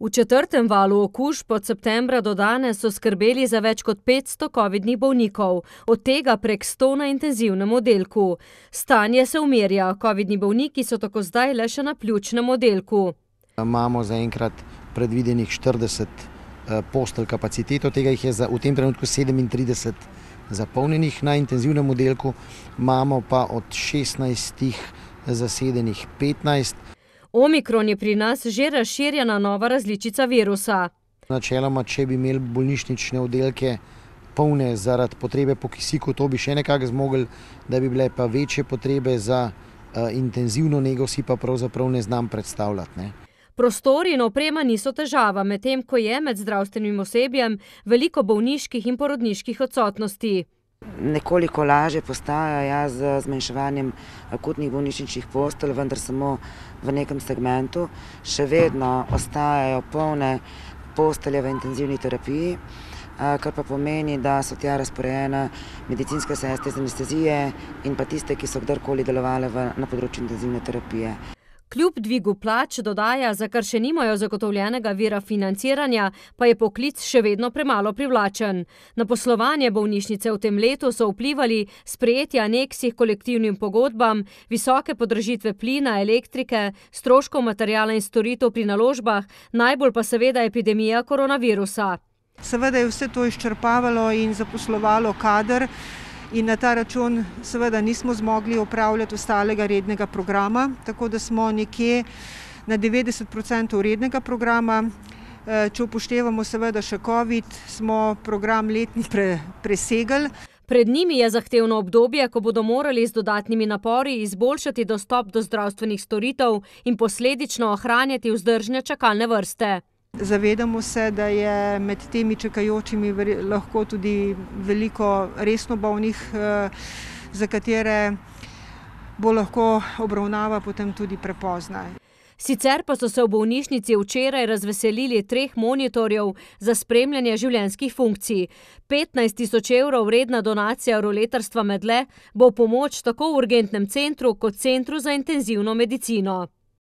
V četrtem valu okužb od septembra do danes so skrbeli za več kot 500 covidnih bolnikov, od tega prek 100 na intenzivnem oddelku. Stanje se umirja, covidni bolniki so tako zdaj le še na pljučnem oddelku. Imamo zaenkrat predvidenih 40 postelj kapacitet, od tega jih je v tem trenutku 37 zapolnjenih na intenzivnem oddelku, imamo pa od 16 zasedenih 15. Omikron je pri nas že razširjena nova različica virusa. Načeloma, če bi imeli bolnišnične oddelke polne zaradi potrebe po kisiku, to bi še nekako zmogli, da bi bile pa večje potrebe za intenzivno nego, si pa pravzaprav ne znam predstavljati, ne. Prostori in oprema niso težava, medtem ko je med zdravstvenim osebjem veliko bolniških in porodniških odsotnosti. Nekoliko lažje postaja, ja, z zmanjševanjem akutnih bolnišničnih postelj, vendar samo v nekem segmentu. Še vedno ostajajo polne postelje v intenzivni terapiji, kar pa pomeni, da so tja razporejene medicinske sestre iz anestezije in pa tiste, ki so kdorkoli delovale v, na področju intenzivne terapije. Kljub dvigu plač, dodaja, za kar še nimajo zagotovljenega vira financiranja, pa je poklic še vedno premalo privlačen. Na poslovanje bolnišnice v tem letu so vplivali sprejetje aneksij h kolektivnim pogodbam, visoke podražitve plina, elektrike, stroškov materiala in storitev pri naložbah, najbolj pa seveda epidemija koronavirusa. Seveda je vse to izčrpavalo in zaposlovalo kader in na ta račun seveda nismo zmogli opravljati ostalega rednega programa, tako da smo nekje na devetdeset procentov rednega programa. Če upoštevamo seveda še covid, smo program letni presegli. Pred njimi je zahtevno obdobje, ko bodo morali z dodatnimi napori izboljšati dostop do zdravstvenih storitev in posledično ohranjati vzdržne čakalne vrste. Zavedamo se, da je med temi čakajočimi lahko tudi veliko resno bolnih, za katere bo lahko obravnava potem tudi prepozna. Sicer pa so se v bolnišnici včeraj razveselili treh monitorjev za spremljanje življenjskih funkcij. Petnajst tisoč evrov vredna donacija roletarstva Medle bo v pomoč tako v urgentnem centru kot Centru za intenzivno medicino.